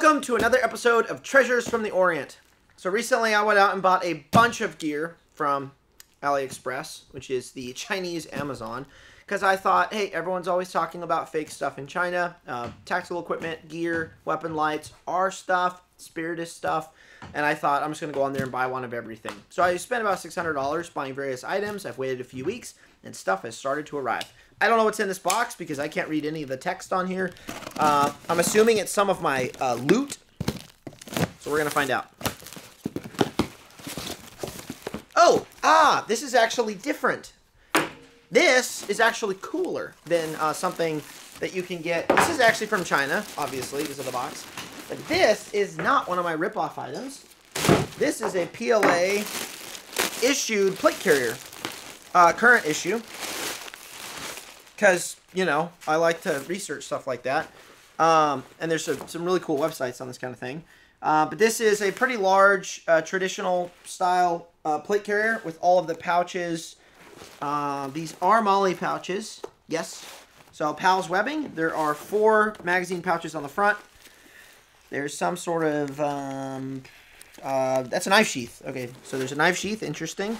Welcome to another episode of Treasures from the Orient. So recently I went out and bought a bunch of gear from AliExpress, which is the Chinese Amazon, because I thought, hey, everyone's always talking about fake stuff in China, uh, tactical equipment, gear, weapon lights, our stuff, Spiritus stuff, and I thought I'm just going to go on there and buy one of everything. So I spent about $600 buying various items. I've waited a few weeks, and stuff has started to arrive. I don't know what's in this box because I can't read any of the text on here. Uh, I'm assuming it's some of my uh, loot. So we're going to find out. Oh, ah, this is actually different. This is actually cooler than uh, something that you can get. This is actually from China, obviously, because of the box. But this is not one of my rip-off items. This is a PLA issued plate carrier. Uh, current issue because you know I like to research stuff like that. Um, and there's some, some really cool websites on this kind of thing. Uh, but this is a pretty large uh, traditional style uh, plate carrier with all of the pouches. Uh, these are MOLLE pouches, yes. So PALS webbing. There are four magazine pouches on the front. There's some sort of um, uh, that's a knife sheath. Okay, so there's a knife sheath. Interesting.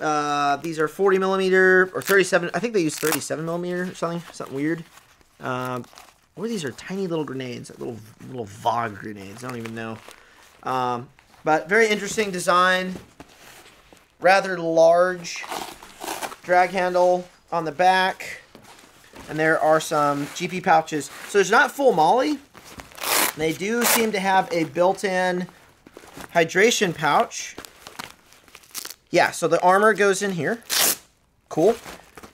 Uh, these are 40 millimeter or 37. I think they use 37 millimeter or something. Something weird. Um, or these are tiny little grenades, little little VOG grenades. I don't even know. Um, but very interesting design. Rather large drag handle on the back. And there are some GP pouches. So there's not full MOLLE. They do seem to have a built-in hydration pouch yeah, so the armor goes in here. Cool.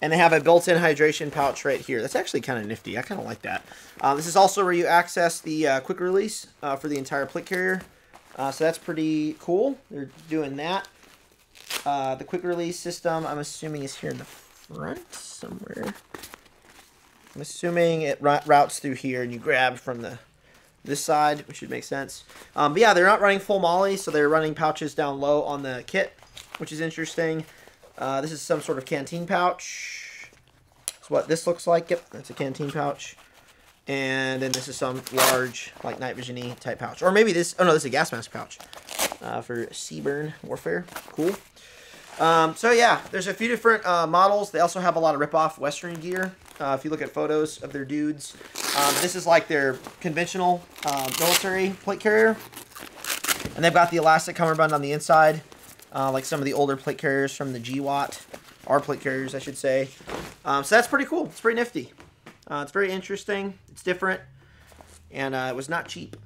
And they have a built-in hydration pouch right here. That's actually kind of nifty. I kind of like that. Uh, this is also where you access the uh, quick release uh, for the entire plate carrier. Uh, so that's pretty cool. They're doing that. Uh, the quick release system, I'm assuming, is here in the front somewhere. I'm assuming it routes through here and you grab from the this side, which should make sense. Um, but yeah, they're not running full MOLLE, so they're running pouches down low on the kit which is interesting. Uh, this is some sort of canteen pouch. That's what this looks like. Yep, that's a canteen pouch. And then this is some large, like night vision type pouch. Or maybe this, oh no, this is a gas mask pouch uh, for CBRN warfare. Cool. Um, so yeah, there's a few different uh, models. They also have a lot of rip-off Western gear. Uh, if you look at photos of their dudes, um, this is like their conventional uh, military plate carrier. And they've got the elastic cummerbund on the inside uh, like some of the older plate carriers from the GWOT, our plate carriers, I should say. Um, so that's pretty cool. It's pretty nifty. Uh, it's very interesting. It's different, and uh, it was not cheap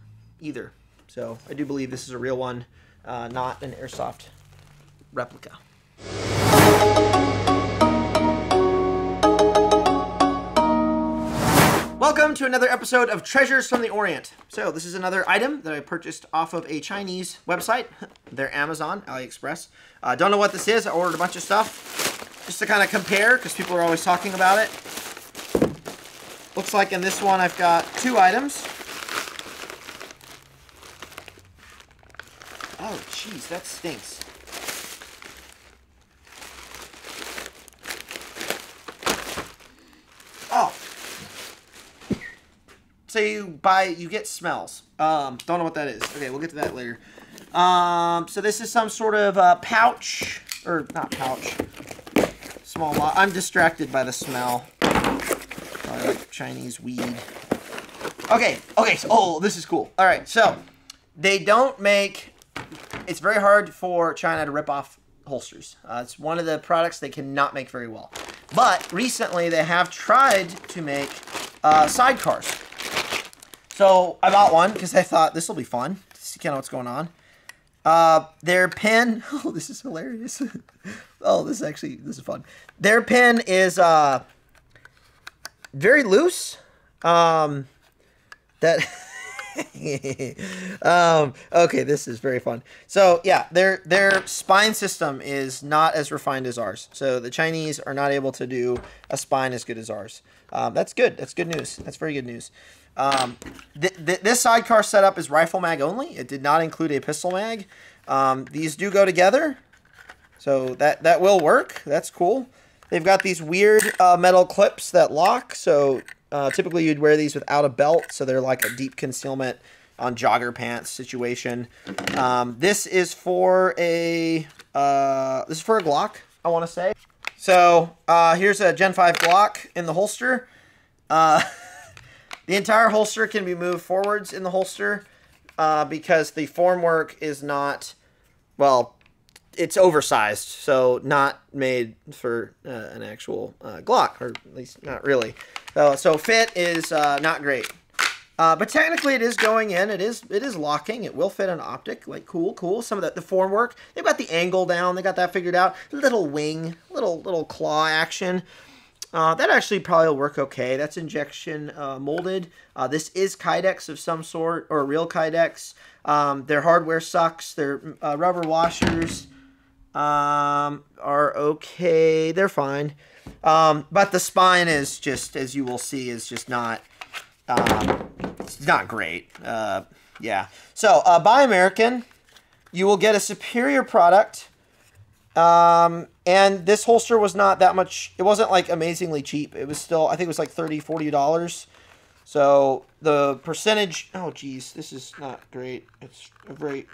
either. So I do believe this is a real one, uh, not an airsoft replica. Welcome to another episode of Treasures from the Orient. So this is another item that I purchased off of a Chinese website. They're Amazon, AliExpress. Uh, don't know what this is. I ordered a bunch of stuff just to kind of compare because people are always talking about it. Looks like in this one I've got two items. Oh, jeez, that stinks. Say you buy, you get smells. Um, don't know what that is. Okay, we'll get to that later. Um, so this is some sort of uh, pouch, or not pouch, small lot. I'm distracted by the smell. Probably like Chinese weed. Okay, okay, so, oh, this is cool. All right, so they don't make, it's very hard for China to rip off holsters. Uh, it's one of the products they cannot make very well. But recently they have tried to make uh, sidecars. So I bought one because I thought this will be fun see kind of what's going on. Uh, their pin. oh, this is hilarious. oh, this is actually, this is fun. Their pin is uh, very loose. Um, that, um, okay, this is very fun. So yeah, their, their spine system is not as refined as ours. So the Chinese are not able to do a spine as good as ours. Um, that's good. That's good news. That's very good news. Um, th th this sidecar setup is rifle mag only. It did not include a pistol mag. Um, these do go together, so that, that will work. That's cool. They've got these weird uh, metal clips that lock, so Uh, typically, you'd wear these without a belt, so they're like a deep concealment on jogger pants situation. Um, this is for a uh, this is for a Glock, I want to say. So uh, here's a Gen 5 Glock in the holster. The entire holster can be moved forwards in the holster uh, because the formwork is not, well, it's oversized, so not made for uh, an actual uh, Glock, or at least not really. So, so fit is uh, not great. Uh, but technically, it is going in. It is it is locking. It will fit an optic. Like cool, cool. Some of the, the formwork. They've got the angle down. They got that figured out. Little wing, little little claw action. Uh, that actually probably will work okay. That's injection uh, molded. Uh, this is Kydex of some sort, or real Kydex. Um, their hardware sucks. Their uh, rubber washers um, are okay. They're fine. Um, but the spine is just, as you will see, is just not um, it's not great. Uh, yeah. So, uh, Buy American, you will get a superior product. Um, and this holster was not that much, it wasn't like amazingly cheap. It was still, I think it was like 30 $40. So the percentage, oh geez, this is not great. It's a very,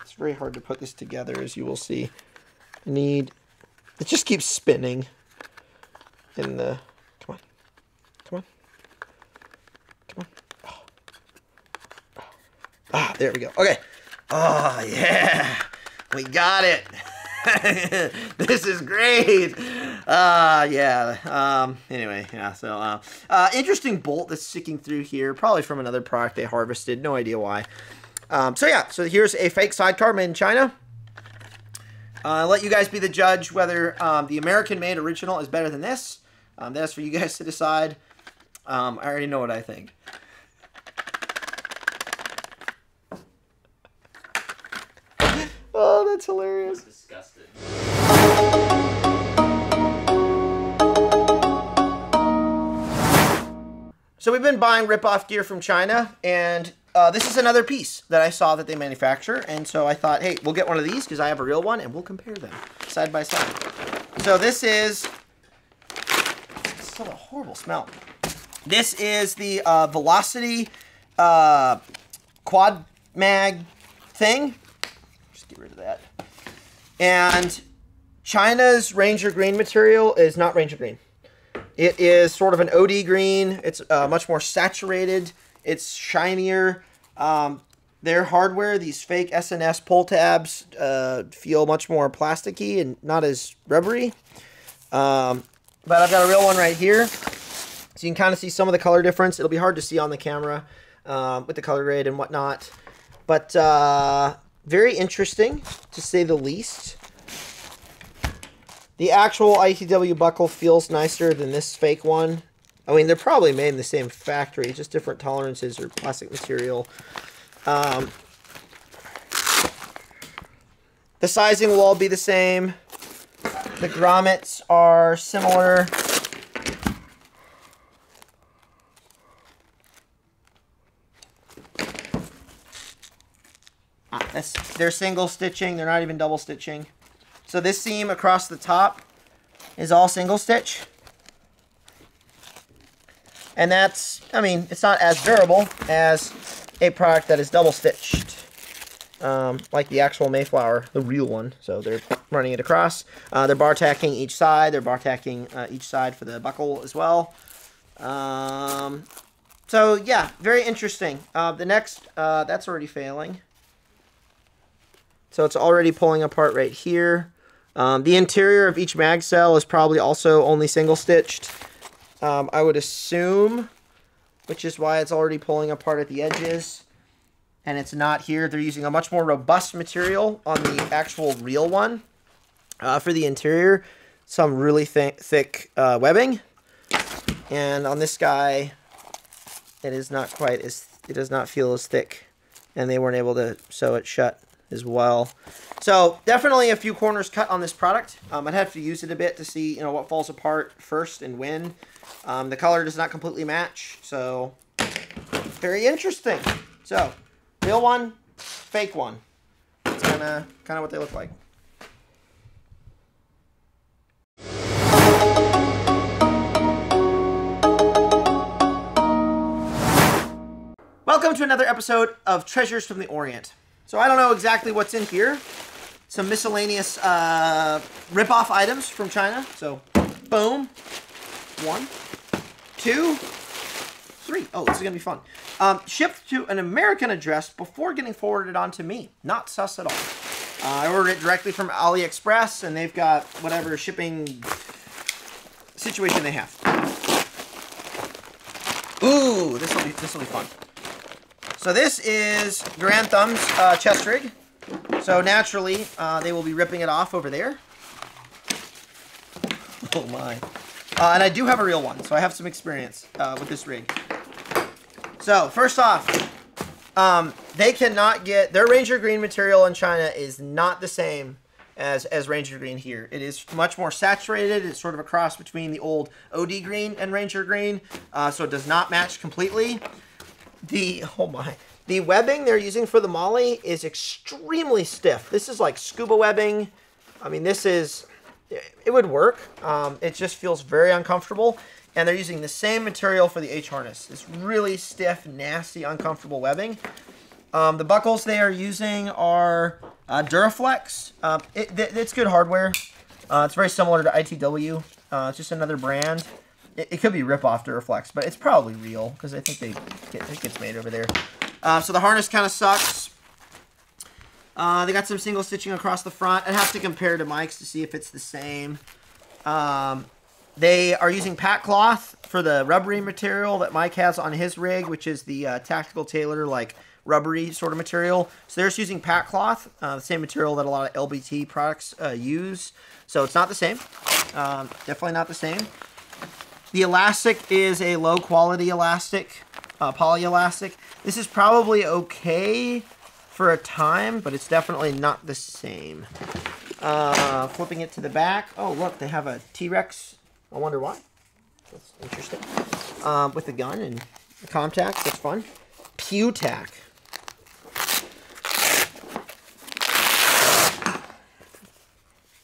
it's very hard to put this together as you will see. I need, it just keeps spinning in the come on, come on, come on. Ah, there we go. Okay. Oh, yeah. We got it. this is great. Uh, yeah. Um, anyway, yeah. So, uh, uh, interesting bolt that's sticking through here, probably from another product they harvested. No idea why. Um, so yeah. So here's a fake sidecar made in China. Uh, let you guys be the judge whether um, the American-made original is better than this. Um, that's for you guys to decide. Um, I already know what I think. So we've been buying rip-off gear from China, and uh, this is another piece that I saw that they manufacture, and so I thought, hey, we'll get one of these because I have a real one, and we'll compare them side by side. So this is still a horrible smell. This is the uh, Velocity uh, Quad Mag thing Just get rid of that. And China's Ranger Green material is not Ranger Green. It is sort of an OD green. It's uh, much more saturated. It's shinier. Um, their hardware, these fake SNS pull tabs, uh, feel much more plasticky and not as rubbery. Um, but I've got a real one right here. So you can kind of see some of the color difference. It'll be hard to see on the camera uh, with the color grade and whatnot. But uh, very interesting, to say the least. The actual ITW buckle feels nicer than this fake one. I mean, they're probably made in the same factory, just different tolerances or plastic material. Um, the sizing will all be the same. The grommets are similar. That's, they're single stitching. They're not even double stitching. So this seam across the top is all single stitch. And that's, I mean, it's not as durable as a product that is double stitched. Um, like the actual Mayflower, the real one. So they're running it across. Uh, they're bar tacking each side. They're bar tacking uh, each side for the buckle as well. Um, so yeah, very interesting. Uh, the next, uh, that's already failing. So it's already pulling apart right here. Um, the interior of each mag cell is probably also only single stitched. Um, I would assume, which is why it's already pulling apart at the edges. And it's not here. They're using a much more robust material on the actual real one. Uh, for the interior, some really th thick uh, webbing. And on this guy, it is not quite as, it does not feel as thick. And they weren't able to sew it shut as well. So definitely a few corners cut on this product. Um, I'd have to use it a bit to see you know what falls apart first and when. Um, the color does not completely match, so very interesting. So real one, fake one. It's kind of kind of what they look like. Welcome to another episode of Treasures from the Orient. So I don't know exactly what's in here. Some miscellaneous uh, rip-off items from China. So, boom. One, two, three. Oh, this is going to be fun. Um, shipped to an American address before getting forwarded on to me. Not sus at all. Uh, I ordered it directly from AliExpress, and they've got whatever shipping situation they have. Ooh, this will be this will be fun. So this is Garand Thumb's uh, chest rig. So naturally, uh, they will be ripping it off over there. Oh my. Uh, and I do have a real one, so I have some experience uh, with this rig. So first off, um, they cannot get their Ranger Green material in China is not the same as, as Ranger Green here. It is much more saturated. It's sort of a cross between the old OD Green and Ranger Green, uh, so it does not match completely. The, oh my, the webbing they're using for the MOLLE is extremely stiff. This is like scuba webbing. I mean, this is, it would work. Um, it just feels very uncomfortable. And they're using the same material for the H harness. This really stiff, nasty, uncomfortable webbing. Um, the buckles they are using are uh, Duraflex. Uh, it, it, it's good hardware. Uh, it's very similar to ITW. Uh, it's just another brand. It, it could be rip-off Duraflex, but it's probably real because I think they get, it gets made over there. Uh, so the harness kind of sucks. Uh, they got some single stitching across the front. I'd have to compare to Mike's to see if it's the same. Um, they are using pack cloth for the rubbery material that Mike has on his rig, which is the uh, Tactical Tailor, like rubbery sort of material. So they're just using pack cloth, uh, the same material that a lot of LBT products uh, use. So it's not the same. Um, definitely not the same. The elastic is a low quality elastic, uh, polyelastic. This is probably okay for a time, but it's definitely not the same. Uh, flipping it to the back. Oh, look, they have a T-Rex I wonder why. That's interesting. Um, with the gun and the Comtac, that's fun. Pewtac.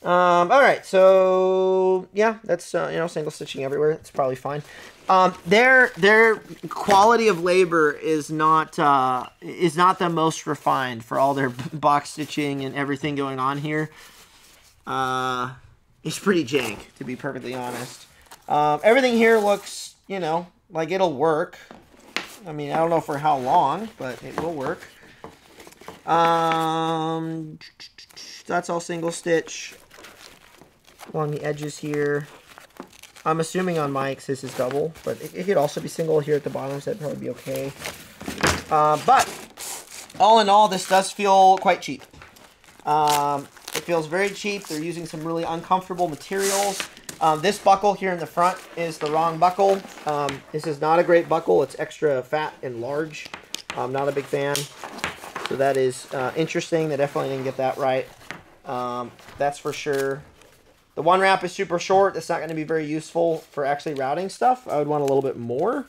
Um, all right, so yeah, that's uh, you know single stitching everywhere. It's probably fine. Um, their their quality of labor is not uh, is not the most refined for all their box stitching and everything going on here. Uh, it's pretty jank, to be perfectly honest. Um, everything here looks, you know, like it'll work. I mean, I don't know for how long, but it will work. Um, that's all single stitch along the edges here. I'm assuming on Mike's this is double, but it, it could also be single here at the bottom, so that'd probably be okay. Uh, but all in all, this does feel quite cheap. Um, it feels very cheap. They're using some really uncomfortable materials. Um, this buckle here in the front is the wrong buckle. Um, this is not a great buckle. It's extra fat and large. I'm not a big fan. So that is uh, interesting. They definitely didn't get that right. Um, that's for sure. The one wrap is super short. It's not going to be very useful for actually routing stuff. I would want a little bit more.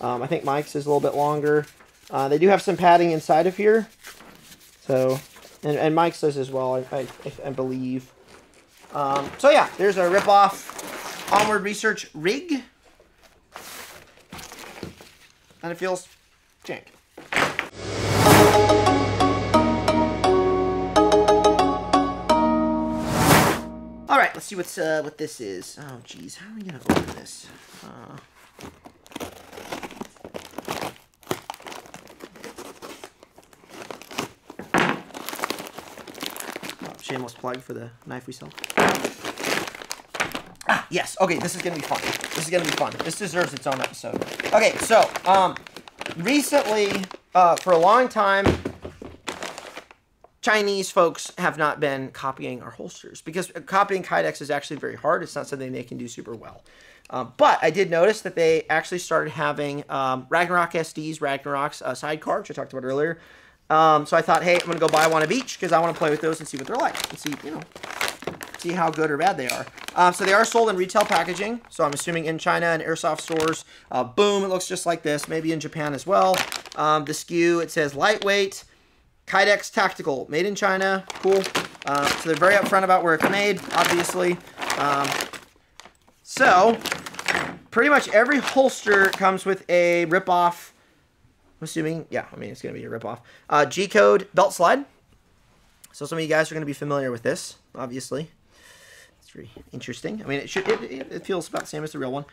Um, I think Mike's is a little bit longer. Uh, they do have some padding inside of here. So and, and Mike says as well, I, I, I believe. Um, so yeah, there's a rip-off Onward Research rig. And it feels jank. Let's see what's uh, what this is. Oh, geez, how are we gonna open this? Uh, shameless plug for the knife we sell. Ah, yes. Okay, this is gonna be fun. This is gonna be fun. This deserves its own episode. Okay, so um, recently, uh, for a long time, Chinese folks have not been copying our holsters because copying Kydex is actually very hard. It's not something they can do super well. Um, but I did notice that they actually started having um, Ragnarok SD's Ragnarok's uh, sidecar, which I talked about earlier. Um, so I thought, hey, I'm going to go buy one of each because I want to play with those and see what they're like and see, you know, see how good or bad they are. Um, so they are sold in retail packaging. So I'm assuming in China and airsoft stores. Uh, boom, it looks just like this. Maybe in Japan as well. Um, the SKU, it says lightweight, Kydex Tactical, made in China. Cool. Uh, so they're very upfront about where it's made, obviously. Um, so pretty much every holster comes with a rip-off I'm assuming, yeah, I mean, it's going to be a ripoff. Uh, G-Code belt slide. So some of you guys are going to be familiar with this, obviously. It's very interesting. I mean, it should it, it feels about the same as the real one.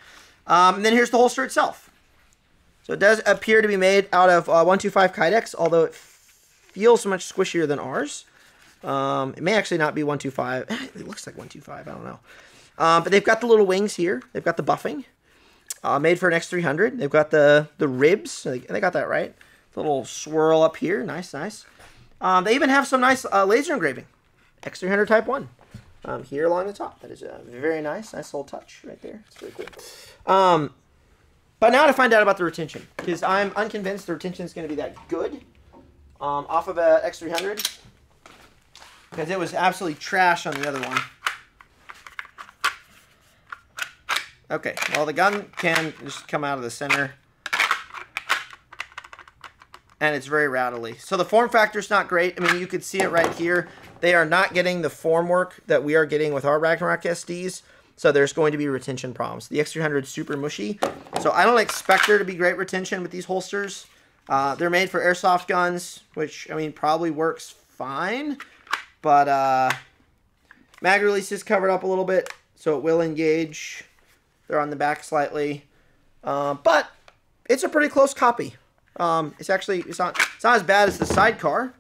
Um, and then here's the holster itself. So it does appear to be made out of uh, 125 Kydex, although it feels so much squishier than ours. Um, it may actually not be 125. It looks like 125. I don't know. Um, but they've got the little wings here. They've got the buffing. Uh, made for an X300. They've got the, the ribs. They, they got that right. The little swirl up here. Nice, nice. Um, they even have some nice uh, laser engraving. X300 Type 1 um, here along the top. That is a very nice, nice little touch right there. It's very cool. Um, but now to find out about the retention, because I'm unconvinced the retention is going to be that good um, off of a X300, because it was absolutely trash on the other one. Okay, well the gun can just come out of the center. And it's very rattly. So the form factor is not great. I mean, you could see it right here. They are not getting the form work that we are getting with our Ragnarok SDs. So there's going to be retention problems. The X300 is super mushy. So I don't expect there to be great retention with these holsters. Uh, they're made for airsoft guns, which, I mean, probably works fine. But uh, mag release is covered up a little bit, so it will engage. They're on the back slightly. Uh, but it's a pretty close copy. Um, it's actually it's not it's not as bad as the sidecar,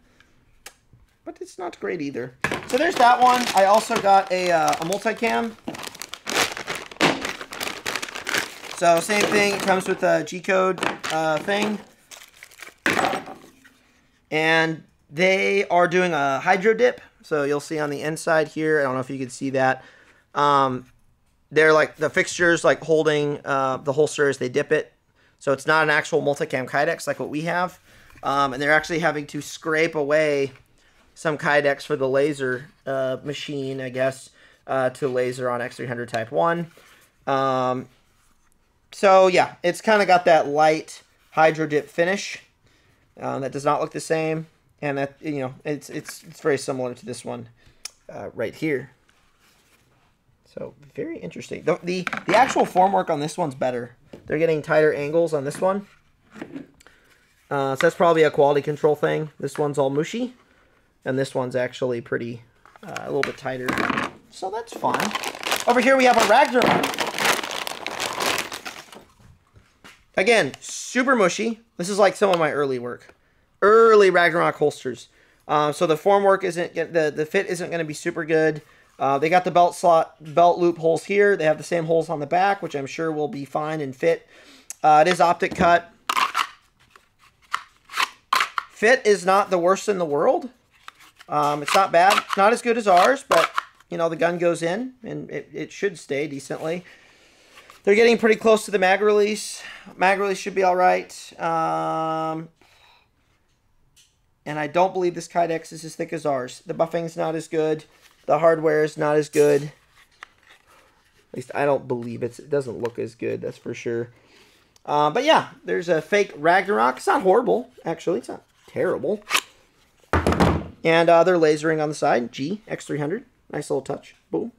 but it's not great either. So there's that one. I also got a, uh, a multicam. So same thing. It comes with a G-code uh, thing, and they are doing a hydro dip. So you'll see on the inside here. I don't know if you can see that. Um, they're like the fixtures like holding uh, the holster as they dip it. So it's not an actual multicam Kydex like what we have. Um, and they're actually having to scrape away some Kydex for the laser uh, machine, I guess, uh, to laser on X300 Type 1. Um, so yeah, it's kind of got that light hydro dip finish. Um, that does not look the same, and that you know it's it's it's very similar to this one uh, right here. So very interesting. The, the the actual formwork on this one's better. They're getting tighter angles on this one. Uh, so that's probably a quality control thing. This one's all mushy, and this one's actually pretty uh, a little bit tighter. So that's fine. Over here we have a Ragnarok. Again, super mushy. This is like some of my early work. Early Ragnarok holsters. Uh, so the formwork isn't, the, the fit isn't going to be super good. Uh, they got the belt slot, belt loop holes here. They have the same holes on the back, which I'm sure will be fine and fit. Uh, it is optic cut. Fit is not the worst in the world. Um, it's not bad. It's not as good as ours, but, you know, the gun goes in, and it, it should stay decently. They're getting pretty close to the mag release. Mag release should be all right. Um, and I don't believe this Kydex is as thick as ours. The buffing's not as good. The hardware is not as good. At least I don't believe it's, it doesn't look as good, that's for sure. Uh, but yeah, there's a fake Ragnarok. It's not horrible, actually. It's not terrible. And uh, they're lasering on the side. G, X300. Nice little touch. Boom.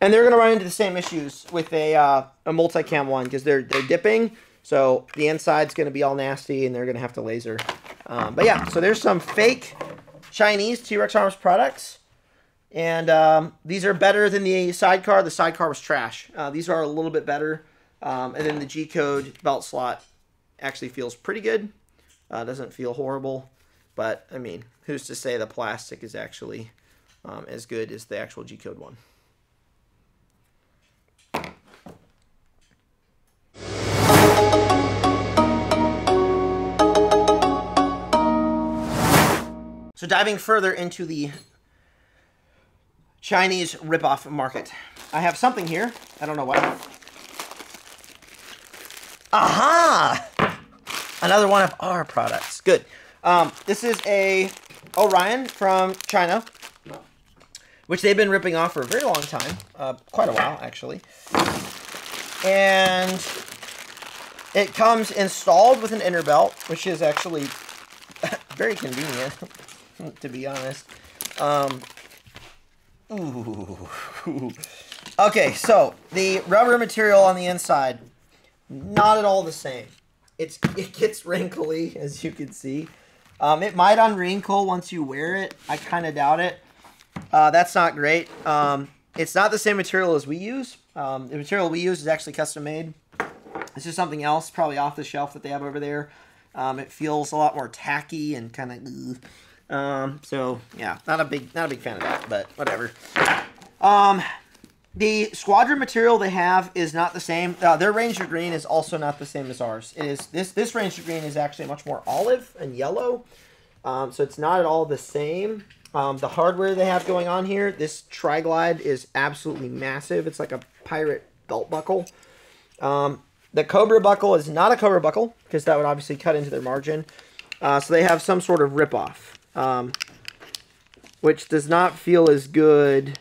And they're going to run into the same issues with a, uh, a multicam one because they're, they're dipping. So the inside's going to be all nasty and they're going to have to laser. Um, but yeah, so there's some fake Chinese T-Rex Arms products. And um, these are better than the sidecar. The sidecar was trash. Uh, these are a little bit better. Um, and then the G-code belt slot actually feels pretty good. Uh, doesn't feel horrible. But, I mean, who's to say the plastic is actually um, as good as the actual G-code one? So diving further into the Chinese ripoff market. I have something here. I don't know what. Aha! Another one of our products. Good. Um, this is a Orion from China, which they've been ripping off for a very long time. Uh, quite a while, actually. And it comes installed with an inner belt, which is actually very convenient. to be honest. Um, ooh. Okay, so the rubber material on the inside, not at all the same. it's it gets wrinkly as you can see. Um, it might unwrinkle once you wear it. I kind of doubt it. Uh, that's not great. Um, it's not the same material as we use. Um, the material we use is actually custom made. This is something else, probably off the shelf that they have over there. Um, it feels a lot more tacky and kind of. Um, so yeah, not a big not a big fan of that, but whatever. Um, the squadron material they have is not the same. Uh, their Ranger green is also not the same as ours. It is this this Ranger green is actually much more olive and yellow, um, so it's not at all the same. Um, the hardware they have going on here, this Tri-Glide is absolutely massive. It's like a pirate belt buckle. Um, the Cobra buckle is not a Cobra buckle because that would obviously cut into their margin. Uh, so they have some sort of ripoff, um, which does not feel as good.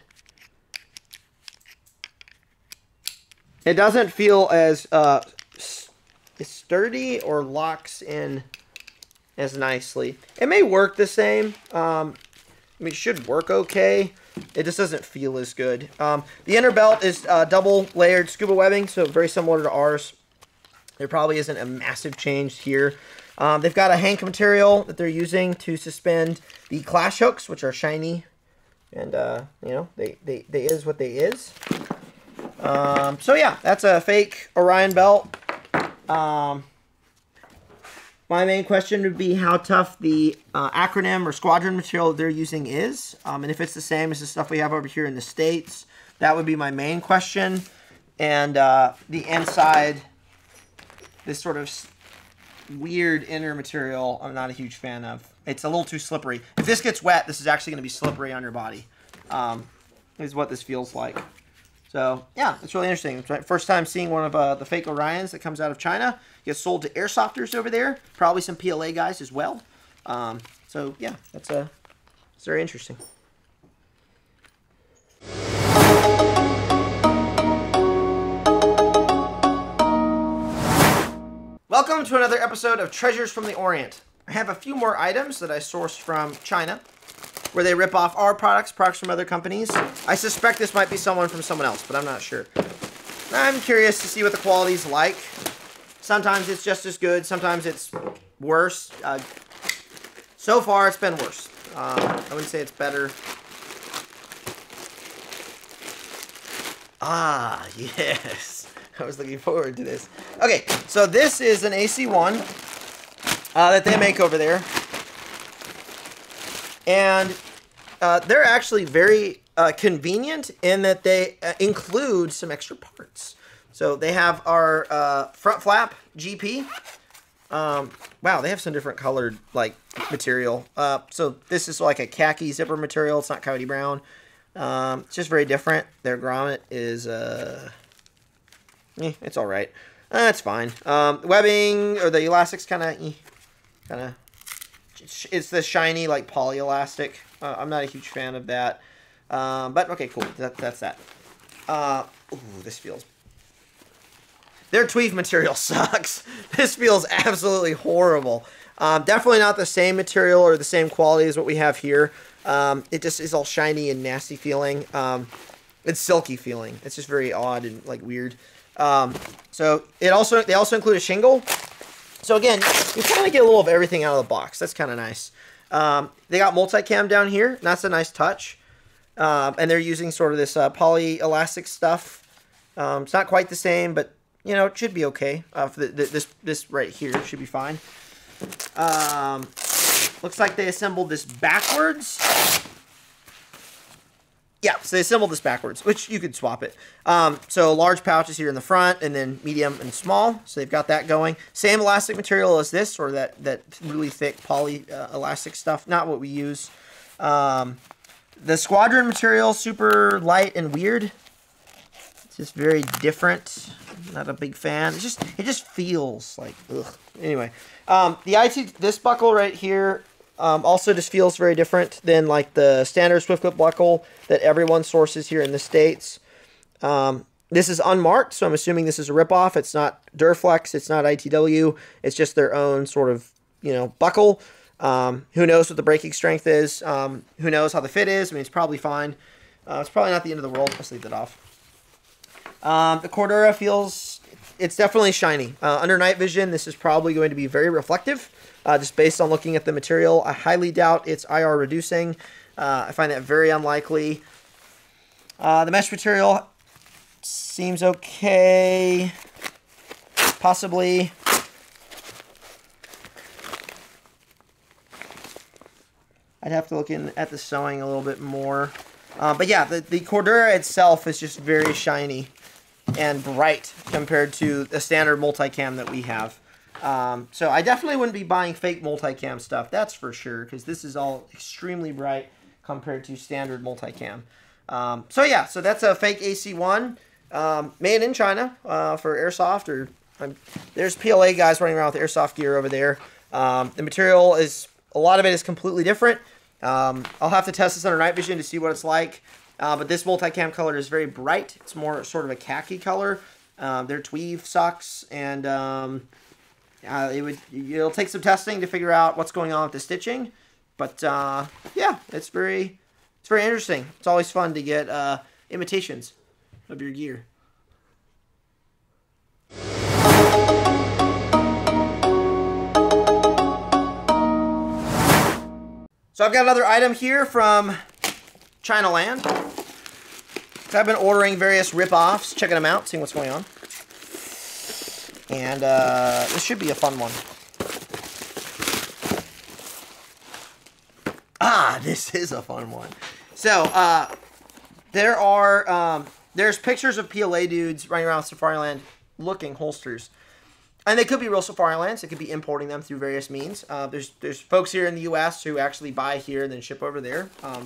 It doesn't feel as uh, sturdy or locks in as nicely. It may work the same. Um, I mean, it should work okay. It just doesn't feel as good. Um, the inner belt is uh, double layered scuba webbing, so very similar to ours. There probably isn't a massive change here. Um, they've got a hank material that they're using to suspend the clash hooks, which are shiny. And, uh, you know, they, they, they is what they is. Um, so yeah, that's a fake Orion belt. Um, my main question would be how tough the uh, acronym or squadron material they're using is. Um, and if it's the same as the stuff we have over here in the States, that would be my main question. And uh, the inside, this sort of weird inner material, I'm not a huge fan of. It's a little too slippery. If this gets wet, this is actually going to be slippery on your body. Um, is what this feels like. So yeah, it's really interesting. First time seeing one of uh, the fake Orions that comes out of China. Gets sold to airsofters over there. Probably some PLA guys as well. Um, so yeah, that's uh, very interesting. Welcome to another episode of Treasures from the Orient. I have a few more items that I sourced from China where they rip off our products, products from other companies. I suspect this might be someone from someone else, but I'm not sure. I'm curious to see what the quality's like. Sometimes it's just as good, sometimes it's worse. Uh, so far, it's been worse. Um, I wouldn't say it's better. Ah, yes. I was looking forward to this. Okay, so this is an AC1 uh, that they make over there. And uh, they're actually very uh, convenient in that they uh, include some extra parts. So they have our uh, front flap GP. Um, wow, they have some different colored like material. Uh, so this is like a khaki zipper material. It's not coyote brown. Um, it's just very different. Their grommet is, uh, eh, it's all right. That's fine. Um, webbing or the elastics kind of, eh, kind of it's the shiny like polyelastic. Uh, I'm not a huge fan of that. Um, but okay, cool. That, that's that. Uh, ooh, this feels. Their tweed material sucks. this feels absolutely horrible. Um, definitely not the same material or the same quality as what we have here. Um, it just is all shiny and nasty feeling. Um, it's silky feeling. It's just very odd and like weird. Um, so it also they also include a shingle so again, you kind of get a little of everything out of the box. That's kind of nice. Um, they got multicam down here. That's a nice touch. Um, and they're using sort of this uh, poly elastic stuff. Um, it's not quite the same, but you know it should be okay. Uh, the, the, this this right here should be fine. Um, looks like they assembled this backwards. Yeah, so they assembled this backwards, which you could swap it. Um, so large pouches here in the front, and then medium and small. So they've got that going. Same elastic material as this, or that that really thick poly uh, elastic stuff. Not what we use. Um, the squadron material super light and weird. It's just very different. Not a big fan. It just it just feels like ugh. Anyway, um, the IT this buckle right here um, also just feels very different than like the standard Swiftclip buckle that everyone sources here in the States. Um, this is unmarked, so I'm assuming this is a ripoff. It's not Duraflex, it's not ITW, it's just their own sort of, you know, buckle. Um, who knows what the breaking strength is? Um, who knows how the fit is? I mean, it's probably fine. Uh, it's probably not the end of the world. Let's leave that off. Um, the Cordura feels it's definitely shiny. Uh, under night vision, this is probably going to be very reflective, uh, just based on looking at the material. I highly doubt it's IR reducing. Uh, I find that very unlikely. Uh, the mesh material seems okay. Possibly. I'd have to look in at the sewing a little bit more. Uh, but yeah, the, the Cordura itself is just very shiny and bright compared to the standard multicam that we have. Um, so I definitely wouldn't be buying fake multicam stuff, that's for sure, because this is all extremely bright compared to standard multicam. Um, so yeah, so that's a fake AC1 um, made in China uh, for airsoft. Or um, there's PLA guys running around with airsoft gear over there. Um, the material is a lot of it is completely different. Um, I'll have to test this under night vision to see what it's like. Uh, but this multicam color is very bright. It's more sort of a khaki color. Um, they're tweed socks, and um, uh, it would it'll take some testing to figure out what's going on with the stitching. But uh, yeah, it's very it's very interesting. It's always fun to get uh, imitations of your gear. So I've got another item here from China Land. I've been ordering various rip-offs, checking them out, seeing what's going on. And uh, this should be a fun one. Ah, this is a fun one. So, uh, there are, um, there's pictures of PLA dudes running around Safariland looking holsters. And they could be real Safarilands. It could be importing them through various means. Uh, there's there's folks here in the U.S. who actually buy here and then ship over there. Um,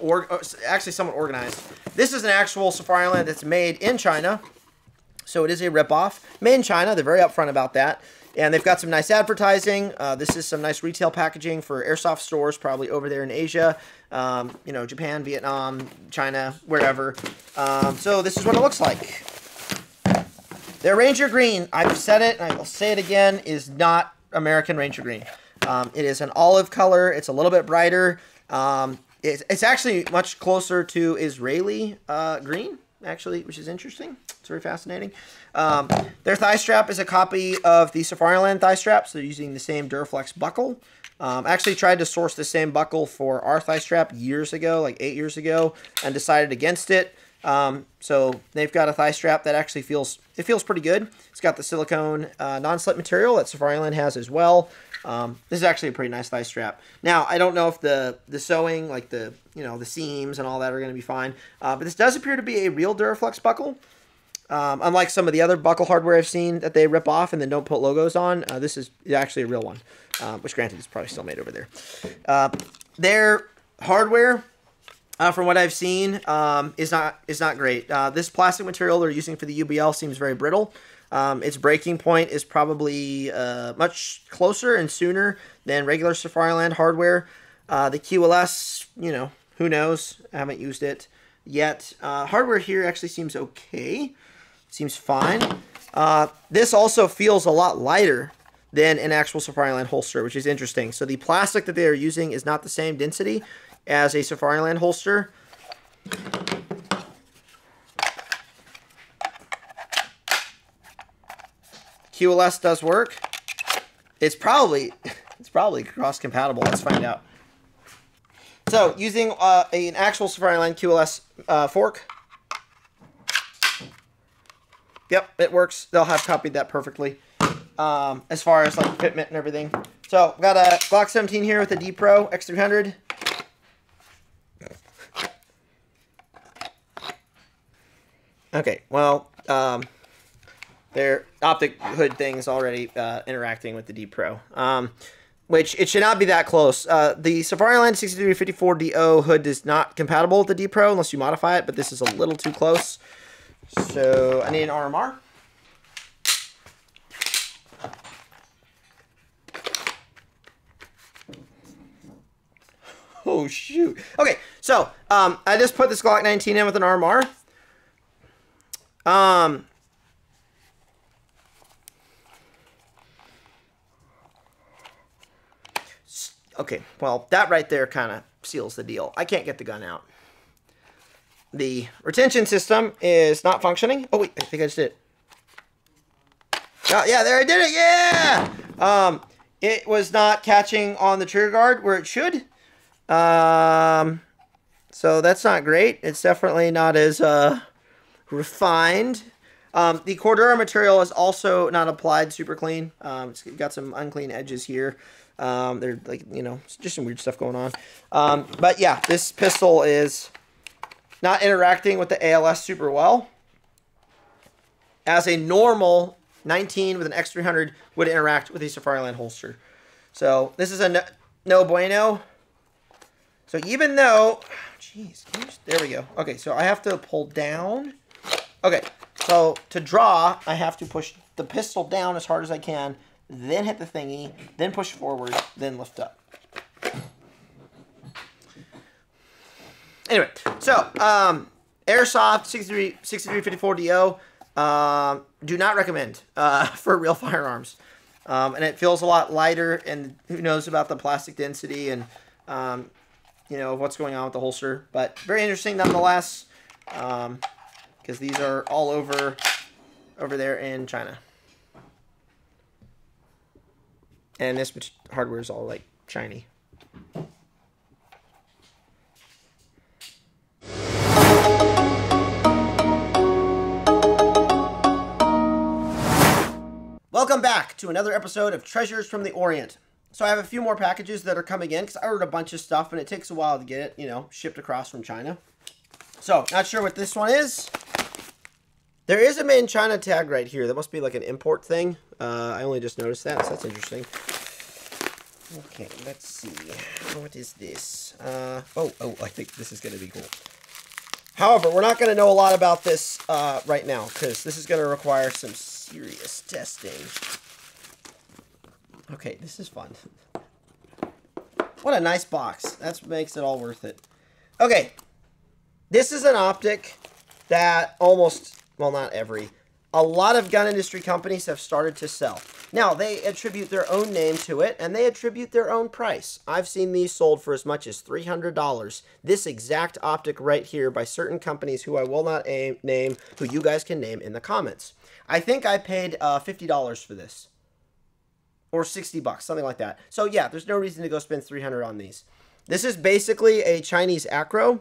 or uh, actually, somewhat organized. This is an actual Safariland that's made in China, so it is a ripoff. Made in China. They're very upfront about that. And they've got some nice advertising. Uh, this is some nice retail packaging for airsoft stores, probably over there in Asia, um, you know, Japan, Vietnam, China, wherever. Um, so this is what it looks like. Their Ranger Green, I've said it, and I will say it again, is not American Ranger Green. Um, it is an olive color. It's a little bit brighter. Um, it's, it's actually much closer to Israeli uh, green, actually, which is interesting. It's very fascinating. Um, their thigh strap is a copy of the Safariland thigh strap, so they're using the same Duraflex buckle. Um, actually tried to source the same buckle for our thigh strap years ago, like eight years ago, and decided against it. Um, so they've got a thigh strap that actually feels it feels pretty good. It's got the silicone uh, non-slip material that Safariland has as well. Um, this is actually a pretty nice thigh strap. Now I don't know if the the sewing, like the you know the seams and all that, are going to be fine, uh, but this does appear to be a real Duraflex buckle. Um, unlike some of the other buckle hardware I've seen that they rip off and then don't put logos on, uh, this is actually a real one, uh, which granted is probably still made over there. Uh, their hardware, uh, from what I've seen, um, is not is not great. Uh, this plastic material they're using for the UBL seems very brittle. Um, its breaking point is probably uh, much closer and sooner than regular Safariland hardware. the QLS, you know, who knows? I haven't used it yet. hardware here actually seems okay. Seems fine. Uh, this also feels a lot lighter than an actual Safariland holster, which is interesting. So the plastic that they are using is not the same density as a Safariland holster. QLS does work. It's probably it's probably cross compatible. Let's find out. So using uh, an actual Safariland QLS uh, fork, Yep, it works. They'll have copied that perfectly. Um, as far as like fitment and everything. So got a Glock 17 here with a D Pro X300. Okay, well, um, their optic hood thing is already uh, interacting with the D Pro. Um, which it should not be that close. Uh, the Safariland 6354DO hood is not compatible with the D Pro unless you modify it, but this is a little too close. So I need an RMR. Oh shoot. Okay, so um, I just put this Glock 19 in with an RMR. Um, okay, well that right there kind of seals the deal. I can't get the gun out. The retention system is not functioning. Oh, wait, I think I just did. Oh, yeah, there I did it. Yeah. Um, it was not catching on the trigger guard where it should. Um, so that's not great. It's definitely not as uh, refined. Um, the Cordura material is also not applied super clean. Um, it's got some unclean edges here. Um, they're like, you know, just some weird stuff going on. Um, but yeah, this pistol is not interacting with the ALS super well. As a normal 19 with an X300 would interact with a Safariland holster. So this is a no, no bueno. So even though, jeez, there we go. Okay, so I have to pull down. Okay, so to draw, I have to push the pistol down as hard as I can, then hit the thingy, then push forward, then lift up. Anyway, so um, Airsoft 63, 6354DO, um, do not recommend uh, for real firearms. Um, and it feels a lot lighter, and who knows about the plastic density and, um, you know, what's going on with the holster. But very interesting nonetheless, because these are all over, over there in China. And this hardware is all, like, shiny. Welcome back to another episode of Treasures from the Orient. So I have a few more packages that are coming in because I ordered a bunch of stuff and it takes a while to get it, you know, shipped across from China. So, not sure what this one is. There is a made in China tag right here. That must be like an import thing. Uh, I only just noticed that, so that's interesting. Okay, let's see. What is this? Uh, oh, oh, I think this is going to be cool. However, we're not going to know a lot about this uh, right now because this is going to require some serious testing. Okay, this is fun. What a nice box. That makes it all worth it. Okay, this is an optic that almost, well, not every, a lot of gun industry companies have started to sell. Now, they attribute their own name to it, and they attribute their own price. I've seen these sold for as much as $300. This exact optic right here by certain companies who I will not aim, name, who you guys can name in the comments. I think I paid uh, $50 for this. Or 60 bucks, something like that. So yeah, there's no reason to go spend 300 on these. This is basically a Chinese acro.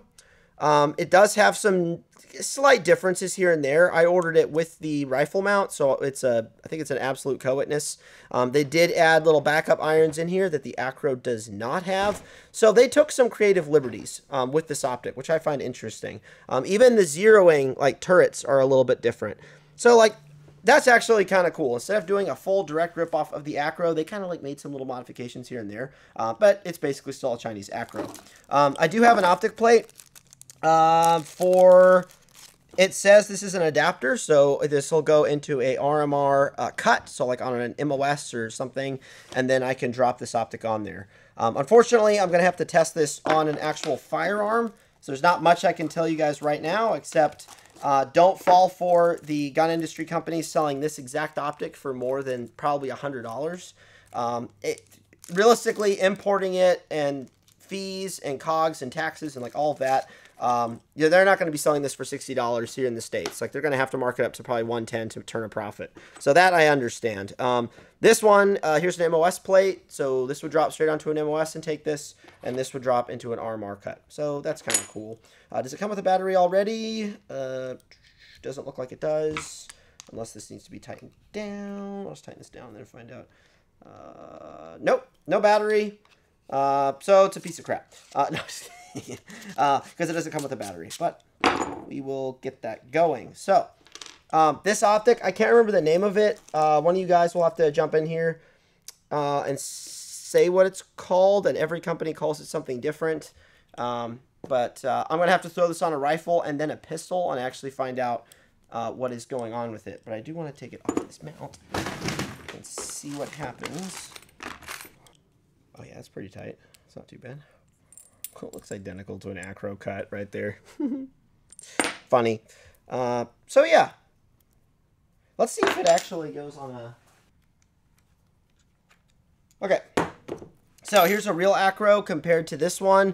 Um, it does have some slight differences here and there. I ordered it with the rifle mount, so it's a, I think it's an absolute co-witness. Um, they did add little backup irons in here that the Acro does not have. So they took some creative liberties um, with this optic, which I find interesting. Um, even the zeroing, like turrets, are a little bit different. So like, that's actually kind of cool. Instead of doing a full direct ripoff of the Acro, they kind of like made some little modifications here and there. Uh, but it's basically still a Chinese Acro. Um, I do have an optic plate uh, for it says this is an adapter, so this will go into a RMR uh, cut, so like on an MOS or something, and then I can drop this optic on there. Um, unfortunately, I'm going to have to test this on an actual firearm, so there's not much I can tell you guys right now, except uh, don't fall for the gun industry companies selling this exact optic for more than probably $100. Um, it, realistically, importing it and fees and cogs and taxes and like all of that um, yeah, they're not going to be selling this for sixty dollars here in the states. Like they're going to have to mark it up to probably one ten to turn a profit. So that I understand. Um, this one, uh, here's an MOS plate. So this would drop straight onto an MOS and take this, and this would drop into an RMR cut. So that's kind of cool. Uh, does it come with a battery already? Uh, doesn't look like it does, unless this needs to be tightened down. Let's tighten this down and then find out. Uh, nope, no battery. Uh, so it's a piece of crap. Uh, no because uh, it doesn't come with a battery. But we will get that going. So um, this optic, I can't remember the name of it. Uh, one of you guys will have to jump in here uh, and say what it's called, and every company calls it something different. Um, but uh, I'm going to have to throw this on a rifle and then a pistol and actually find out uh, what is going on with it. But I do want to take it off this mount and see what happens. Oh yeah, it's pretty tight. It's not too bad. Cool. Looks identical to an acro cut right there. Funny. Uh, so yeah. Let's see if it actually goes on a... Okay. So here's a real acro compared to this one.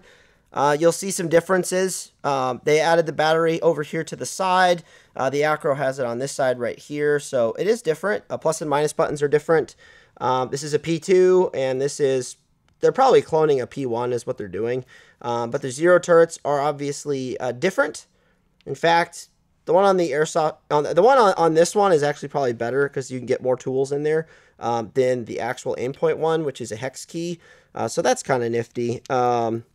Uh, you'll see some differences. Um, they added the battery over here to the side. Uh, the Acro has it on this side right here, so it is different. Uh, plus and minus buttons are different. Um, this is a P2, and this is, they're probably cloning a P1 is what they're doing. Um, but the zero turrets are obviously uh, different. In fact, the one on the airsoft, on the, the one on, on this one is actually probably better because you can get more tools in there um, than the actual aimpoint one, which is a hex key. Uh, so that's kind of nifty. Um,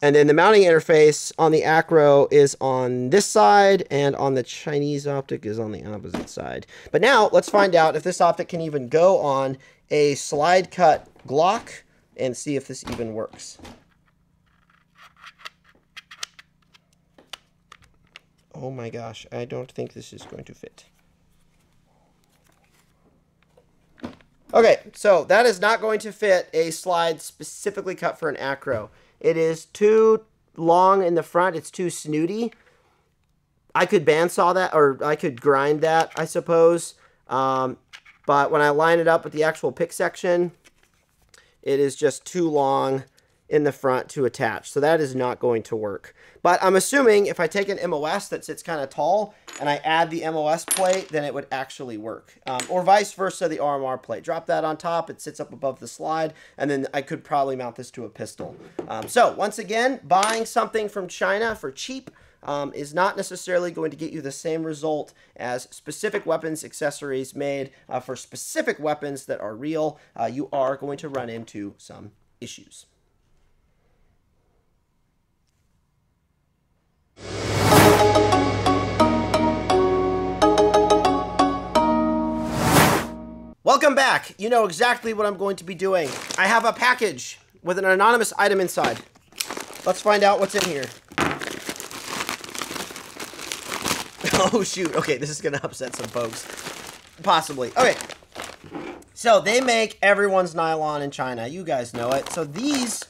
and then the mounting interface on the Acro is on this side, and on the Chinese optic is on the opposite side. But now let's find out if this optic can even go on a slide cut Glock and see if this even works. Oh my gosh, I don't think this is going to fit. Okay, so that is not going to fit a slide specifically cut for an acro. It is too long in the front. It's too snooty. I could bandsaw that, or I could grind that, I suppose. Um, but when I line it up with the actual pick section, it is just too long in the front to attach. So that is not going to work. But I'm assuming if I take an MOS that sits kind of tall and I add the MOS plate, then it would actually work. Um, or vice versa, the RMR plate. Drop that on top, it sits up above the slide, and then I could probably mount this to a pistol. Um, so once again, buying something from China for cheap um, is not necessarily going to get you the same result as specific weapons accessories made uh, for specific weapons that are real. Uh, you are going to run into some issues. Welcome back. You know exactly what I'm going to be doing. I have a package with an anonymous item inside. Let's find out what's in here. oh shoot. Okay, this is going to upset some folks. Possibly. Okay. So they make everyone's nylon in China. You guys know it. So these,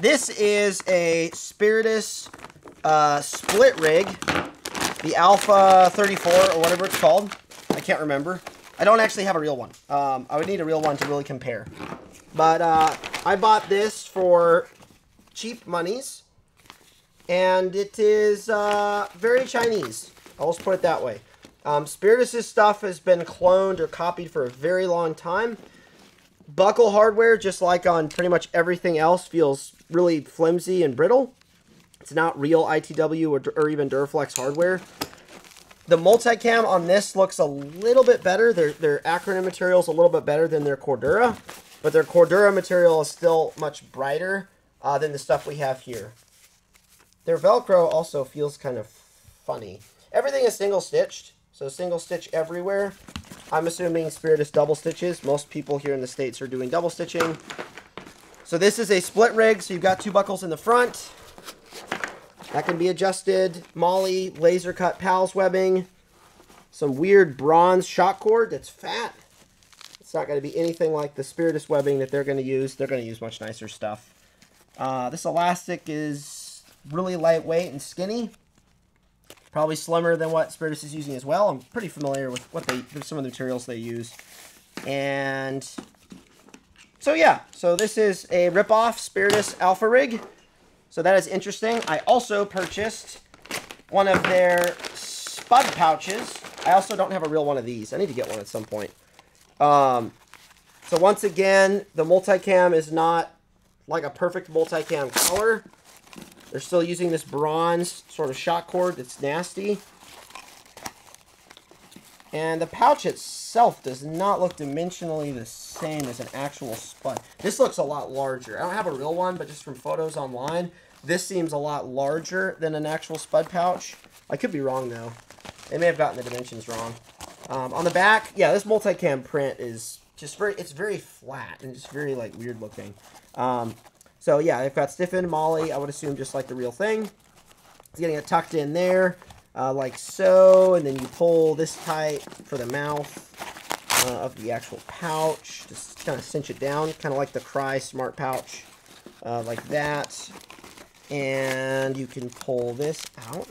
this is a Spiritus uh, split rig, the Alpha 34 or whatever it's called. I can't remember. I don't actually have a real one. Um, I would need a real one to really compare. But uh, I bought this for cheap monies. And it is uh, very Chinese. I'll just put it that way. Um, Spiritus' stuff has been cloned or copied for a very long time. Buckle hardware, just like on pretty much everything else, feels really flimsy and brittle. It's not real ITW or, or even Duraflex hardware. The multicam on this looks a little bit better. Their, their acronym material is a little bit better than their Cordura, but their Cordura material is still much brighter uh, than the stuff we have here. Their Velcro also feels kind of funny. Everything is single stitched, so single stitch everywhere. I'm assuming Spiritus double stitches. Most people here in the States are doing double stitching. So this is a split rig, so you've got two buckles in the front. That can be adjusted. MOLLE, laser cut PALS webbing. Some weird bronze shock cord that's fat. It's not going to be anything like the Spiritus webbing that they're going to use. They're going to use much nicer stuff. Uh, this elastic is really lightweight and skinny. Probably slimmer than what Spiritus is using as well. I'm pretty familiar with what they some of the materials they use. And so yeah, so this is a rip-off Spiritus Alpha Rig. So that is interesting. I also purchased one of their spud pouches. I also don't have a real one of these. I need to get one at some point. Um, so once again, the multicam is not like a perfect multicam color. They're still using this bronze sort of shock cord that's nasty. And the pouch itself does not look dimensionally the same as an actual spud. This looks a lot larger. I don't have a real one, but just from photos online, this seems a lot larger than an actual spud pouch. I could be wrong, though. They may have gotten the dimensions wrong. Um, on the back, yeah, this multicam print is just very, it's very flat and just very, like, weird looking. Um, so, yeah, they've got stiffened MOLLE, I would assume just like the real thing. It's getting it tucked in there uh, like so, and then you pull this tight for the mouth uh, of the actual pouch. Just kind of cinch it down, kind of like the Crye Smart Pouch, uh, like that. And you can pull this out.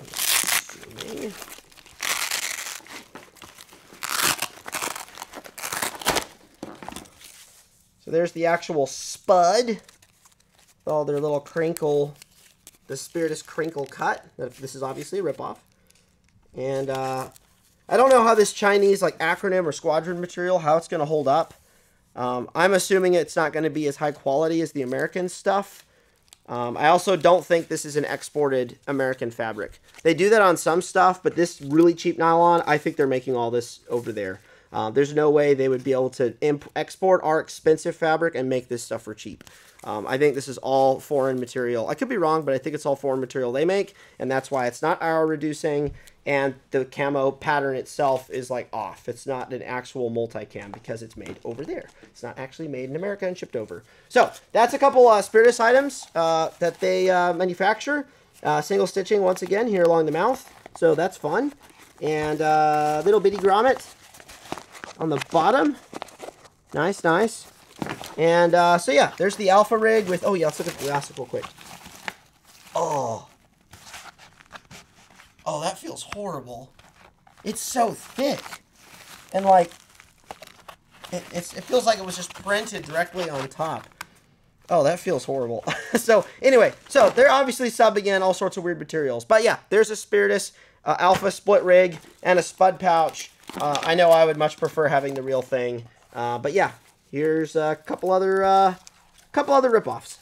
So there's the actual spud with all their little crinkle, the Spiritus crinkle cut. This is obviously a ripoff. And uh, I don't know how this Chinese like acronym or squadron material how it's going to hold up. Um, I'm assuming it's not going to be as high quality as the American stuff. Um, I also don't think this is an exported American fabric. They do that on some stuff, but this really cheap nylon, I think they're making all this over there. Uh, there's no way they would be able to export our expensive fabric and make this stuff for cheap. Um, I think this is all foreign material. I could be wrong, but I think it's all foreign material they make, and that's why it's not IR reducing, and the camo pattern itself is like off. It's not an actual multi-cam because it's made over there. It's not actually made in America and shipped over. So that's a couple uh, Spiritus items uh, that they uh, manufacture. Uh, single stitching once again here along the mouth, so that's fun. And uh, little bitty grommet on the bottom. Nice, nice. And uh, so yeah, there's the alpha rig with, oh yeah, let's look at the elastic real quick. Oh. Oh, that feels horrible. It's so thick. And like, it, it feels like it was just printed directly on top. Oh, that feels horrible. so anyway, so they're obviously subbing in all sorts of weird materials. But yeah, there's a Spiritus uh, Alpha split rig and a spud pouch. Uh, I know I would much prefer having the real thing. Uh, but yeah, here's a couple other, uh, couple other ripoffs.